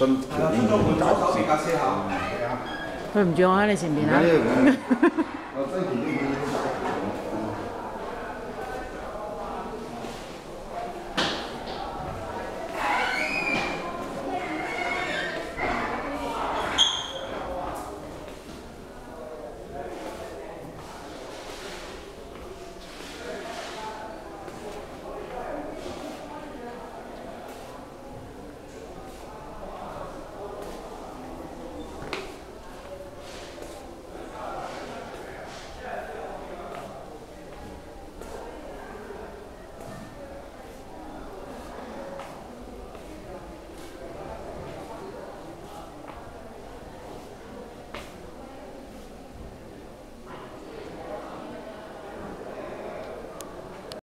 佢唔我喺你前边啊？